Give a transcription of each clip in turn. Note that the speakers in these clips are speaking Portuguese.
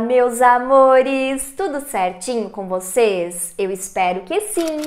meus amores! Tudo certinho com vocês? Eu espero que sim!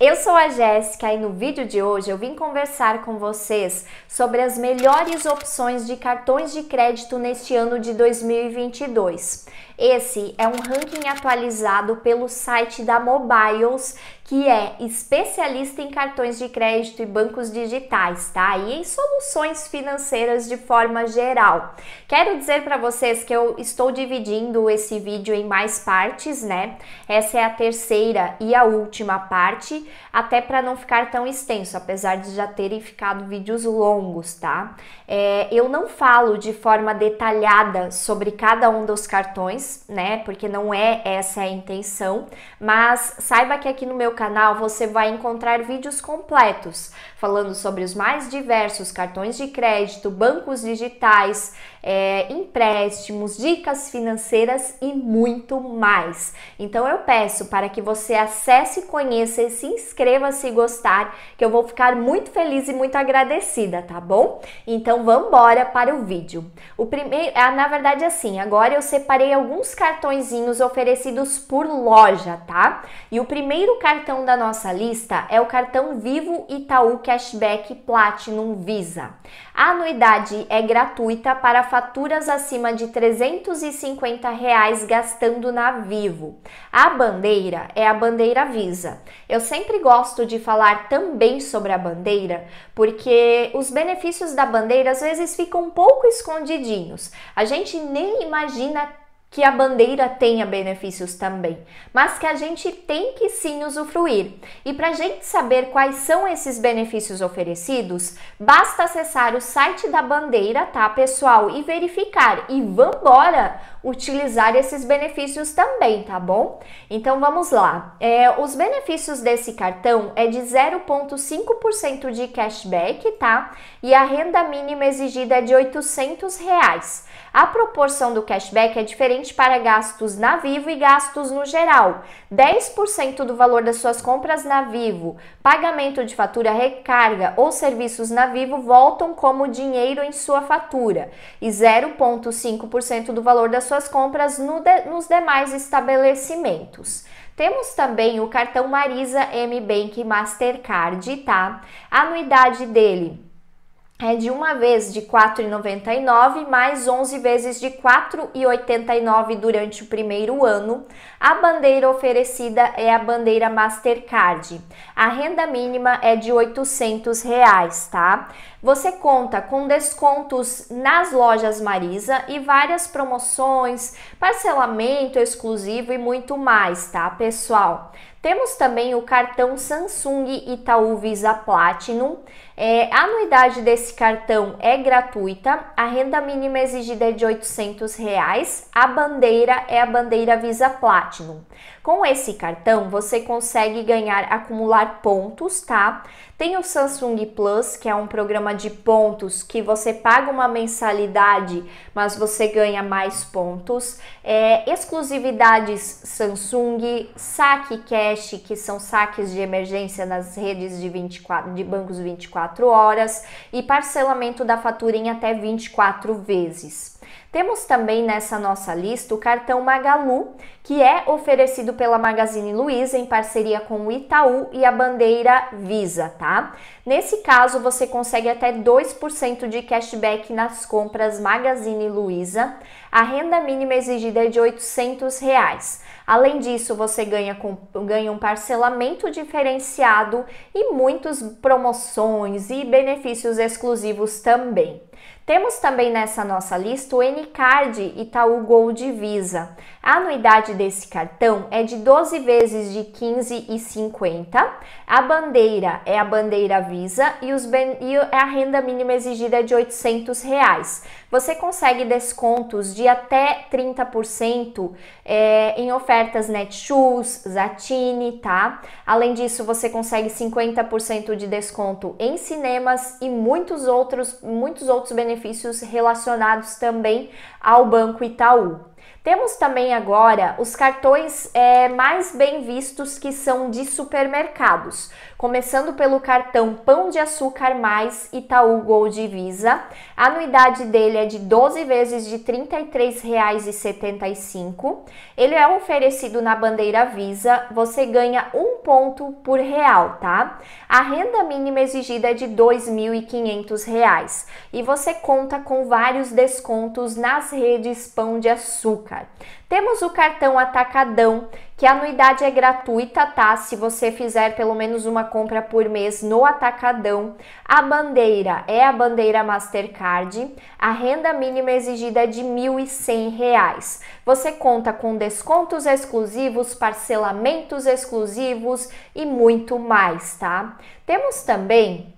Eu sou a Jéssica e no vídeo de hoje eu vim conversar com vocês sobre as melhores opções de cartões de crédito neste ano de 2022. Esse é um ranking atualizado pelo site da Mobiles, que é especialista em cartões de crédito e bancos digitais, tá? E em soluções financeiras de forma geral. Quero dizer para vocês que eu estou dividindo esse vídeo em mais partes, né? Essa é a terceira e a última parte, até para não ficar tão extenso, apesar de já terem ficado vídeos longos, tá? É, eu não falo de forma detalhada sobre cada um dos cartões né? Porque não é essa a intenção, mas saiba que aqui no meu canal você vai encontrar vídeos completos falando sobre os mais diversos cartões de crédito, bancos digitais, é, empréstimos, dicas financeiras e muito mais. Então eu peço para que você acesse, conheça e se inscreva se gostar, que eu vou ficar muito feliz e muito agradecida, tá bom? Então vamos embora para o vídeo. O primeiro, ah, na verdade assim, agora eu separei alguns cartõezinhos oferecidos por loja, tá? E o primeiro cartão da nossa lista é o cartão Vivo Itaú Cashback Platinum Visa. A anuidade é gratuita para faturas acima de 350 reais gastando na Vivo. A bandeira é a bandeira Visa. Eu sempre gosto de falar também sobre a bandeira, porque os benefícios da bandeira às vezes ficam um pouco escondidinhos. A gente nem imagina que a bandeira tenha benefícios também, mas que a gente tem que sim usufruir. E para a gente saber quais são esses benefícios oferecidos, basta acessar o site da bandeira, tá, pessoal, e verificar. E vambora utilizar esses benefícios também, tá bom? Então vamos lá. É, os benefícios desse cartão é de 0,5% de cashback, tá? E a renda mínima exigida é de 800 reais. A proporção do cashback é diferente para gastos na Vivo e gastos no geral. 10% do valor das suas compras na Vivo, pagamento de fatura, recarga ou serviços na Vivo voltam como dinheiro em sua fatura e 0,5% do valor das suas compras no de, nos demais estabelecimentos. Temos também o cartão Marisa M Bank Mastercard, tá? A anuidade dele é de uma vez de R$ 4,99 mais 11 vezes de R$ 4,89 durante o primeiro ano. A bandeira oferecida é a bandeira Mastercard. A renda mínima é de 800 reais, tá? Você conta com descontos nas lojas Marisa e várias promoções, parcelamento exclusivo e muito mais, tá, pessoal? Temos também o cartão Samsung Itaú Visa Platinum. É, a anuidade desse cartão é gratuita, a renda mínima exigida é de 800 reais, a bandeira é a bandeira Visa Platinum. Com esse cartão você consegue ganhar, acumular pontos, tá? Tem o Samsung Plus, que é um programa de pontos que você paga uma mensalidade, mas você ganha mais pontos. É, exclusividades Samsung, saque cash, que são saques de emergência nas redes de, 24, de bancos 24 horas, e parcelamento da fatura em até 24 vezes. Temos também nessa nossa lista o cartão Magalu, que é oferecido pela Magazine Luiza em parceria com o Itaú e a bandeira Visa, tá? Nesse caso, você consegue até 2% de cashback nas compras Magazine Luiza. A renda mínima exigida é de 800 reais. Além disso, você ganha, com, ganha um parcelamento diferenciado e muitas promoções e benefícios exclusivos também. Temos também nessa nossa lista o N-Card Itaú Gold Visa. A anuidade desse cartão é de 12 vezes de 15,50. A bandeira é a bandeira Visa e, os e a renda mínima exigida é de 800 reais. Você consegue descontos de até 30% é, em ofertas Netshoes, Zatini, tá? Além disso, você consegue 50% de desconto em cinemas e muitos outros, muitos outros benefícios relacionados também ao Banco Itaú. Temos também agora os cartões é, mais bem vistos que são de supermercados, começando pelo cartão Pão de Açúcar Mais Itaú Gold Visa. A anuidade dele é de 12 vezes de R$ 33,75. Ele é oferecido na bandeira Visa, você ganha um ponto por real, tá? A renda mínima exigida é de R$ 2.500 e você conta com vários descontos nas redes Pão de Açúcar. Temos o cartão Atacadão, que a anuidade é gratuita, tá? Se você fizer pelo menos uma compra por mês no Atacadão. A bandeira é a bandeira Mastercard. A renda mínima exigida é de R$ 1.100. Você conta com descontos exclusivos, parcelamentos exclusivos e muito mais, tá? Temos também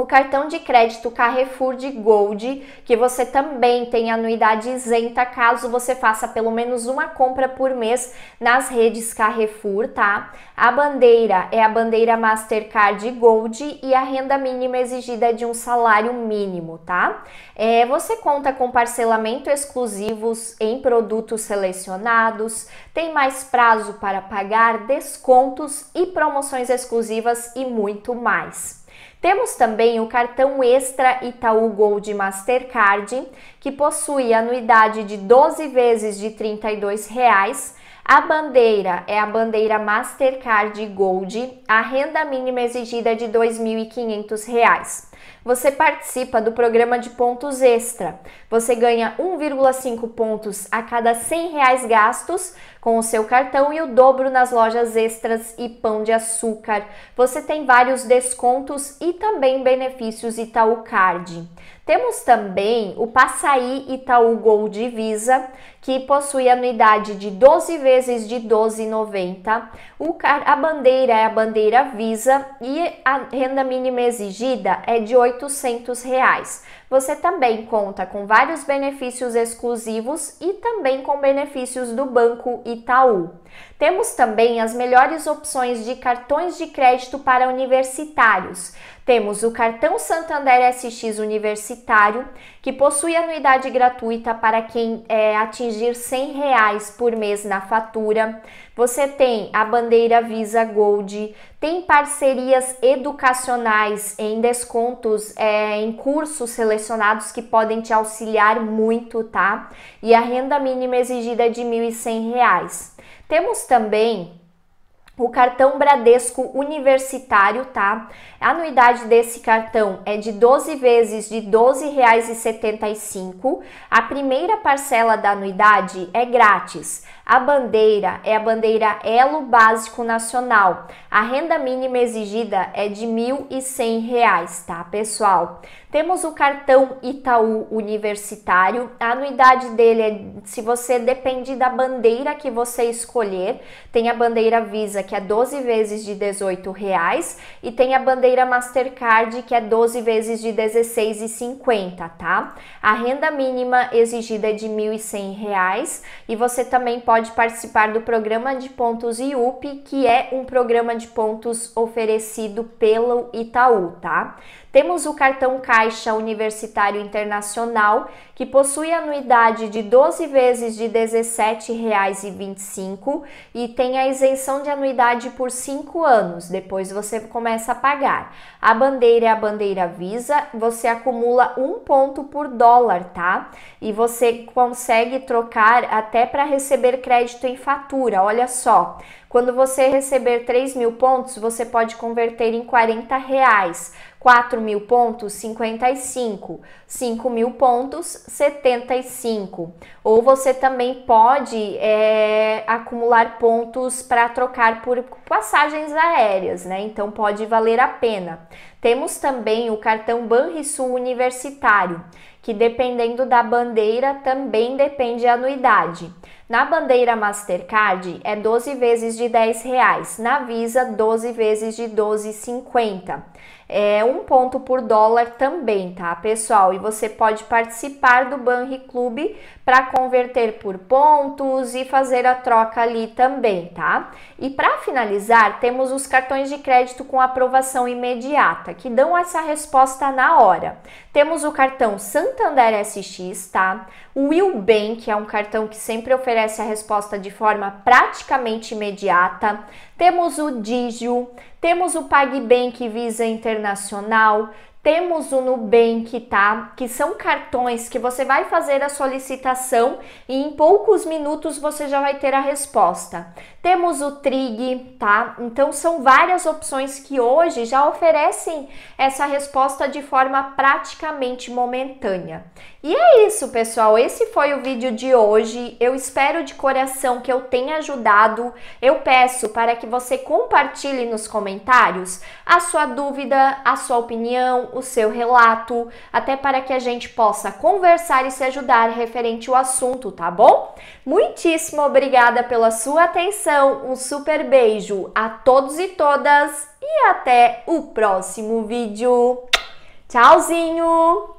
o cartão de crédito Carrefour de Gold, que você também tem anuidade isenta caso você faça pelo menos uma compra por mês nas redes Carrefour, tá? A bandeira é a bandeira Mastercard Gold e a renda mínima exigida é de um salário mínimo, tá? É, você conta com parcelamento exclusivos em produtos selecionados, tem mais prazo para pagar, descontos e promoções exclusivas e muito mais. Temos também o cartão Extra Itaú Gold Mastercard, que possui anuidade de 12 vezes de 32 reais. A bandeira é a bandeira Mastercard Gold, a renda mínima exigida é de R$ 2.500 você participa do programa de pontos extra. Você ganha 1,5 pontos a cada 100 reais gastos com o seu cartão e o dobro nas lojas extras e pão de açúcar. Você tem vários descontos e também benefícios Itaú Card. Temos também o Passaí Itaú Gold Visa, que possui anuidade de 12 vezes de 12,90. A bandeira é a bandeira Visa e a renda mínima exigida é de 800 reais. Você também conta com vários benefícios exclusivos e também com benefícios do Banco Itaú. Temos também as melhores opções de cartões de crédito para universitários. Temos o cartão Santander SX Universitário, que possui anuidade gratuita para quem é, atingir 100 reais por mês na fatura. Você tem a bandeira Visa Gold, tem parcerias educacionais em descontos é, em cursos selecionados que podem te auxiliar muito, tá? E a renda mínima exigida é de R$ 1.100. Temos também o cartão Bradesco Universitário, tá? A anuidade desse cartão é de 12 vezes de R$ 12,75. A primeira parcela da anuidade é grátis. A bandeira é a bandeira Elo Básico Nacional. A renda mínima exigida é de R$ 1.100, tá, pessoal? Temos o cartão Itaú Universitário. A anuidade dele é, se você depende da bandeira que você escolher, tem a bandeira Visa que é 12 vezes de 18 reais, e tem a bandeira Mastercard que é 12 vezes de R$ 16,50, tá? A renda mínima exigida é de R$ 1.100 e você também pode pode participar do programa de pontos IUP, que é um programa de pontos oferecido pelo Itaú, tá? Temos o cartão Caixa Universitário Internacional, que possui anuidade de 12 vezes de R$ 17,25 e tem a isenção de anuidade por 5 anos, depois você começa a pagar. A bandeira é a bandeira Visa, você acumula um ponto por dólar, tá? E você consegue trocar até para receber crédito em fatura, olha só. Quando você receber 3 mil pontos, você pode converter em 40 reais. 4 mil pontos, 55. 5 mil pontos, 75. Ou você também pode é, acumular pontos para trocar por passagens aéreas, né? Então pode valer a pena. Temos também o cartão Banrisul Universitário, que dependendo da bandeira também depende a anuidade. Na bandeira Mastercard é 12 vezes de 10 reais, na Visa 12 vezes de 12,50. É um ponto por dólar também, tá, pessoal? E você pode participar do Banri Clube para converter por pontos e fazer a troca ali também, tá? E para finalizar, temos os cartões de crédito com aprovação imediata, que dão essa resposta na hora. Temos o cartão Santander SX, tá? O Will Bank, que é um cartão que sempre oferece a resposta de forma praticamente imediata. Temos o Digio, temos o PagBank Visa Internacional, temos o Nubank, tá? Que são cartões que você vai fazer a solicitação e em poucos minutos você já vai ter a resposta. Temos o Trig, tá? Então são várias opções que hoje já oferecem essa resposta de forma praticamente momentânea. E é isso, pessoal. Esse foi o vídeo de hoje. Eu espero de coração que eu tenha ajudado. Eu peço para que você compartilhe nos comentários a sua dúvida, a sua o seu relato, até para que a gente possa conversar e se ajudar referente ao assunto, tá bom? Muitíssimo obrigada pela sua atenção. Um super beijo a todos e todas e até o próximo vídeo. Tchauzinho!